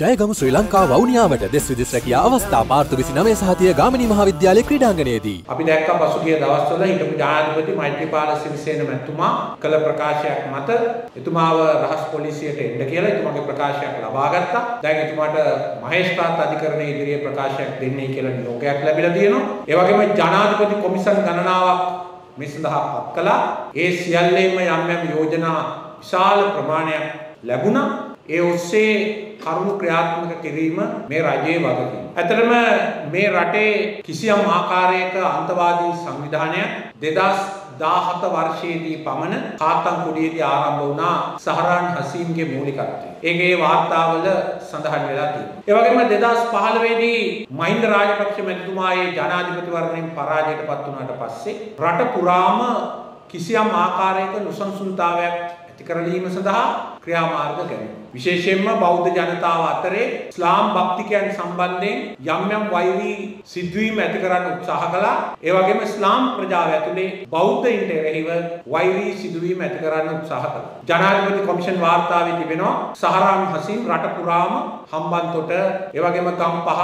ජයගමු ශ්‍රී ලංකා වවුනියාවට දෙස් විදිස් රැකියා අවස්ථා පාර්තු විසි නමේ සහතිය ගාමිණී මහාවිද්‍යාලය ක්‍රීඩාංගණයේදී. අපි දැක්ක පසුගිය දවස්වල හිටපු ජනාධිපති මෛත්‍රීපාල සිරිසේන මැතිතුමා කළ ප්‍රකාශයක් මත එතුමාව රහස් පොලිසියට එන්න කියලා එතුමාගේ ප්‍රකාශයක් ලබා ගත්තා. දැන් එතුමාට මහේස්ත්‍රාත් අධිකරණයේ ඉදිරියේ ප්‍රකාශයක් දෙන්නේ කියලා නියෝගයක් ලැබිලා තියෙනවා. ඒ වගේම ජනාධිපති කොමිසම් ගණනාවක් මේ සඳහා පත් කළා. ඒ සියල්ලේම යම් යම් යෝජනා විශාල ප්‍රමාණයක් ලැබුණා. ඒ ඔස්සේ කරුණු ක්‍රියාත්මක කිරීම මේ රජයේ වගකීම. ඇතරම මේ රටේ කිසියම් ආකාරයක අන්තවාදී සංවිධානයක් 2017 වර්ෂයේදී පමණ කාතන් කුඩියේදී ආරම්භ වුණා සහරාන් හසීම්ගේ මූලිකත්වය. ඒකේ වාර්තාවල සඳහන් වෙලා තියෙනවා. ඒ වගේම 2015 දී මහින්ද රාජපක්ෂ මැතිතුමාගේ ජනාධිපතිවරණයෙන් පරාජයට පත් වුණාට පස්සේ රට පුරාම කිසියම් ආකාරයක නුසන්සුන්තාවයක් ඇති කරලීම සඳහා ක්‍රියාමාර්ග ගැනීම. විශේෂයෙන්ම බෞද්ධ ජනතාව අතරේ ඉස්ලාම් භක්තිකයන් සම්බන්ධයෙන් යම් යම් වෛරී සිදුවීම් ඇති කරන්න උත්සාහ කළා. ඒ වගේම ඉස්ලාම් ප්‍රජාව ඇතුලේ බෞද්ධයින්ට එරෙහිව වෛරී සිදුවීම් ඇති කරන්න උත්සාහ කළා. ජනාධිපති කොමිෂන් වාර්තාවේ තිබෙනවා සහරාන් හසීම් රට පුරාම හම්බන්තොට ඒ වගේම ගම්පහ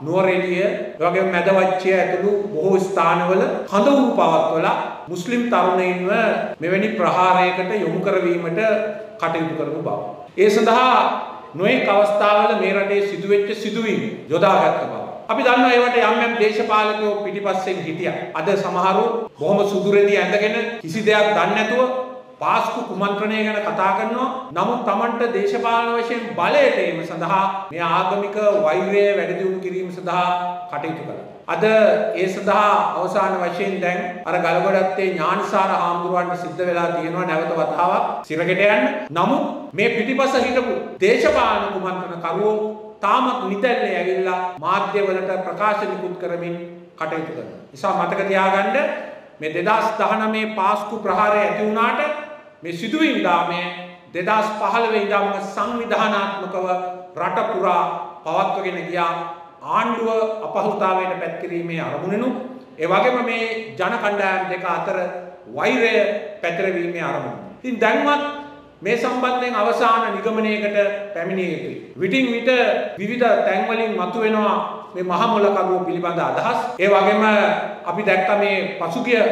නුවරඑළිය වගේ මැදවච්චය ඇතුළු බොහෝ ස්ථානවල කඳවුරු පවත්වලා මුස්ලිම් තරුණයින්ව මෙවැනි ප්‍රහාරයකට යොමු කරවීමට කටයුතු කරපු බව. ඒ සඳහා නොයෙක් අවස්ථාවල මේ රටේ සිදුවෙච්ච සිදුවීම් යොදාගත්ත බව. අපි දන්නවා ඒවට යම් යම් දේශපාලකයෝ පිටිපස්සෙන් හිටියා. අද සමහරු බොහොම සුදුරෙදි ඇඳගෙන කිසි දෙයක් දන්නේ නැතුව පාස්කු කුමන්ත්‍රණය ගැන කතා කරනවා. නමුත් Tamanට දේශපාලන වශයෙන් බලයට ඒම සඳහා මේ ආගමික වෛරය වැඩි දියුණු කිරීම සඳහා කටයුතු කළා. අද ඒ සඳහා අවසාන වශයෙන් දැන් අර ගලගොඩත්තේ ඥානසාර හාමුදුරුවන්ට සිද්ධ වෙලා තියෙනවා නැවත වතාවක් සිරගෙට යන්න. නමුත් මේ පිටිපස හිටපු දේශපාලන කුමන්ත්‍රණ කරුවෝ තාමත් නිතැල්ලේ ඇවිල්ලා මාධ්‍යවලට ප්‍රකාශ නිකුත් කරමින් කටයුතු කරනවා. නිසා මතක තියාගන්න මේ 2019 පාස්කු ප්‍රහාරය ඇති වුණාට මේ සිදුවීම් දාමය 2015 ඉඳන්ම සංවිධානාත්මකව රට පුරා පවත්වගෙන ගියා ආණ්ඩුව අපහසුතාවයට පැත් කිරීමේ අරමුණෙනු ඒ වගේම මේ ජන කණ්ඩායම් දෙක අතර වෛරය පැතිරවීමේ අරමුණ. ඉතින් දැන්වත් මේ සම්බන්ධයෙන් අවසාන නිගමනයකට පැමිණිය යුතුයි. විටින් විට විවිධ තැන්වලින් මතුවෙනවා මේ මහමොලකරුව පිළිබඳ අදහස්. ඒ වගේම අපි දැක්ක මේ පසුගිය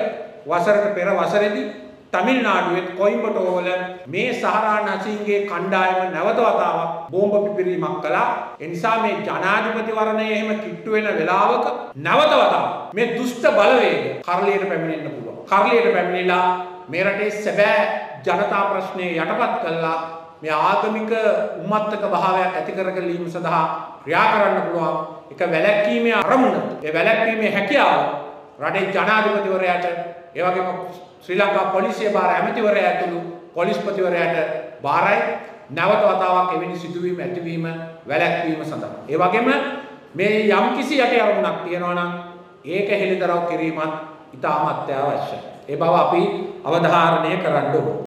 වසරට පෙර වසරේදී තමිල්නාඩුවේ කොයිම්බටෝවල මේ සහරාන් හසීන්ගේ කණ්ඩායම නැවත වතාවක් බෝම්බ පිපිරීමක් කළා. ඒ නිසා මේ ජනාධිපතිවරණය එහෙම කිට්ටු වෙන වෙලාවක නැවත වතාවක් මේ දුෂ්ට බලවේග කරලියට පැමිණෙන්න පුළුවන්. කරලියට පැමිණිලා මේ රටේ සැබෑ ජනතා ප්‍රශ්නය යටපත් කළා මේ ආගමික උම්මත්තක භාවයක් ඇති කර ගැනීම සඳහා ක්‍රියා කරන්න පුළුවන් එක වැලැක්වීමේ අරමුණ ඒ වැලැක්වීමේ හැකියාව රටේ ජනාධිපතිවරයාට ඒ වගේම ශ්‍රී ලංකා පොලිසිය භාර ඇමතිවරයා ඇතුළු පොලිස්පතිවරයාට භාරයි නැවත වතාවක් එවැනි සිදුවීම් ඇතිවීම වැළැක්වීම සඳහා. ඒ වගේම මේ යම්කිසි යටි අරමුණක් තියෙනවා නම් ඒක හෙළිදරව් කිරීමත් ඉතාමත් අවශ්‍යයි. ඒ බව අපි අවධාරණය කරන්න ඕනේ.